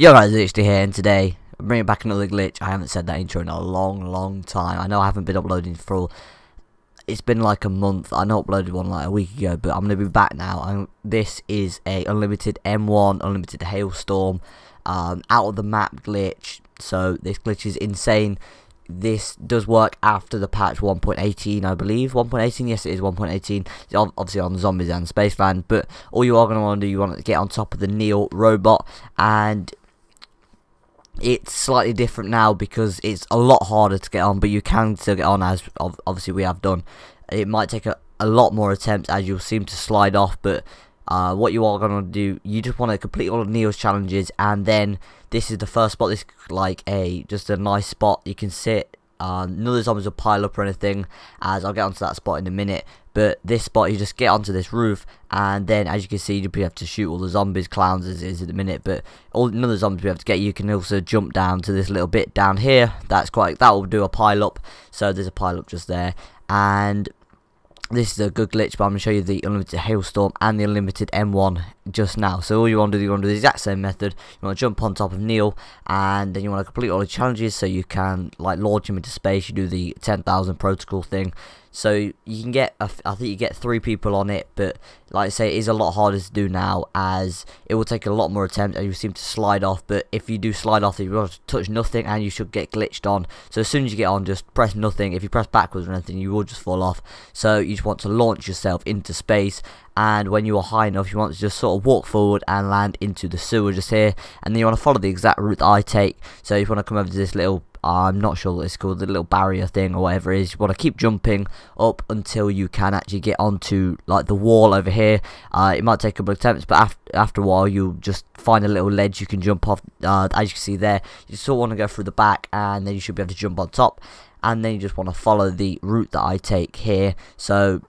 Yo guys, it's HD here and today I'm bringing back another glitch. I haven't said that intro in a long, long time. I know I haven't been uploading for it's been like a month. I know I uploaded one like a week ago, but I'm gonna be back now. And this is a unlimited M1, unlimited hailstorm, um, out of the map glitch. So this glitch is insane. This does work after the patch 1.18, I believe. 1.18, yes, it is 1.18. Obviously on zombies in Spaceland, but all you are going to want to do, you want to get on top of the Neil robot, and it's slightly different now because it's a lot harder to get on, but you can still get on as obviously we have done. It might take a, a lot more attempts as you'll seem to slide off, but uh, what you are going to do, you just want to complete all of Neil's challenges, and then this is the first spot. This like a just a nice spot you can sit um, none of the zombies will pile up or anything, as I'll get onto that spot in a minute. But this spot, you just get onto this roof, and then as you can see, you have to shoot all the zombies, clowns as is at the minute. But all the zombies we have to get. You can also jump down to this little bit down here. That's quite that will do a pile up. So there's a pile up just there, and this is a good glitch, but I'm going to show you the unlimited hailstorm and the unlimited M1 just now. So all you want to do, you want to do the exact same method. You want to jump on top of Neil, and then you want to complete all the challenges so you can like launch him into space. You do the 10,000 protocol thing. So you can get, I think you get three people on it, but like I say, it is a lot harder to do now as it will take a lot more attempts and you seem to slide off. But if you do slide off, you will touch nothing and you should get glitched on. So as soon as you get on, just press nothing. If you press backwards or anything, you will just fall off. So you just want to launch yourself into space and when you are high enough you want to just sort of walk forward and land into the sewer just here and then you want to follow the exact route that I take so you want to come over to this little I'm not sure what it's called, the little barrier thing or whatever it is. You want to keep jumping up until you can actually get onto like the wall over here. Uh, it might take a couple of attempts, but after after a while you'll just find a little ledge you can jump off. Uh, as you can see there, you sort of want to go through the back, and then you should be able to jump on top. And then you just want to follow the route that I take here. So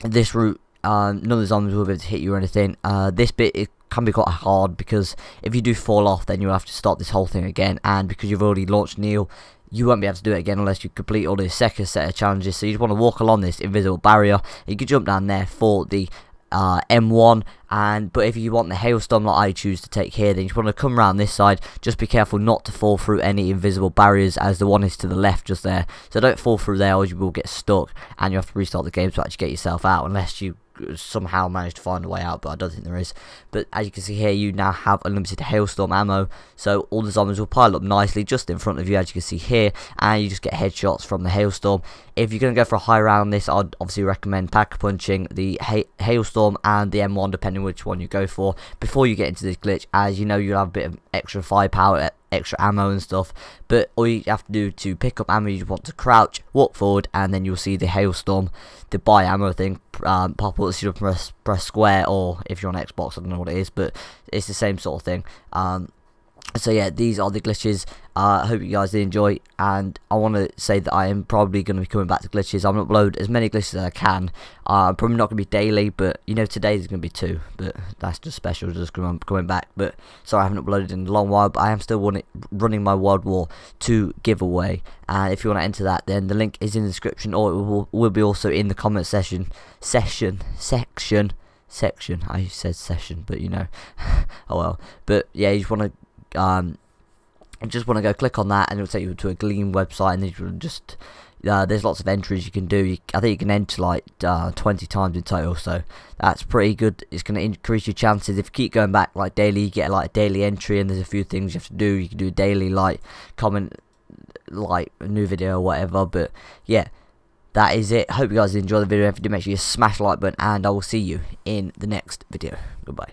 this route um, none of the zombies will be able to hit you or anything. Uh, this bit it can be quite hard because if you do fall off, then you'll have to start this whole thing again. And because you've already launched Neil, you won't be able to do it again unless you complete all the second set of challenges. So you just want to walk along this invisible barrier. You can jump down there for the uh, M1 and but if you want the hailstorm like I choose to take here then you just want to come around this side just be careful not to fall through any invisible barriers as the one is to the left just there so don't fall through there or you will get stuck and you have to restart the game to actually get yourself out unless you somehow managed to find a way out, but I don't think there is. But as you can see here, you now have unlimited hailstorm ammo, so all the zombies will pile up nicely just in front of you, as you can see here, and you just get headshots from the hailstorm. If you're going to go for a high round this, I'd obviously recommend pack punching the ha hailstorm and the M1, depending which one you go for, before you get into this glitch, as you know you'll have a bit of extra firepower extra ammo and stuff but all you have to do to pick up ammo you want to crouch walk forward and then you'll see the hailstorm the buy ammo thing um, pop up you press press square or if you're on Xbox I don't know what it is but it's the same sort of thing. Um, so yeah these are the glitches. Uh, I hope you guys did enjoy and I want to say that I am probably going to be coming back to glitches. I'm going to upload as many glitches as I can. Uh, probably not going to be daily but you know today is going to be two but that's just special just coming back. But sorry I haven't uploaded in a long while but I am still running my World War 2 giveaway. And if you want to enter that then the link is in the description or it will, will be also in the comment session session section section. I said session but you know oh well. But yeah you just want to um, you just want to go click on that and it'll take you to a Gleam website and then just uh, there's lots of entries you can do. You, I think you can enter like uh, 20 times in total, so that's pretty good. It's going to increase your chances. If you keep going back like daily, you get like a daily entry, and there's a few things you have to do. You can do a daily like comment, like a new video or whatever. But yeah, that is it. Hope you guys enjoy the video. If you did, make sure you smash the like button, and I will see you in the next video. Goodbye.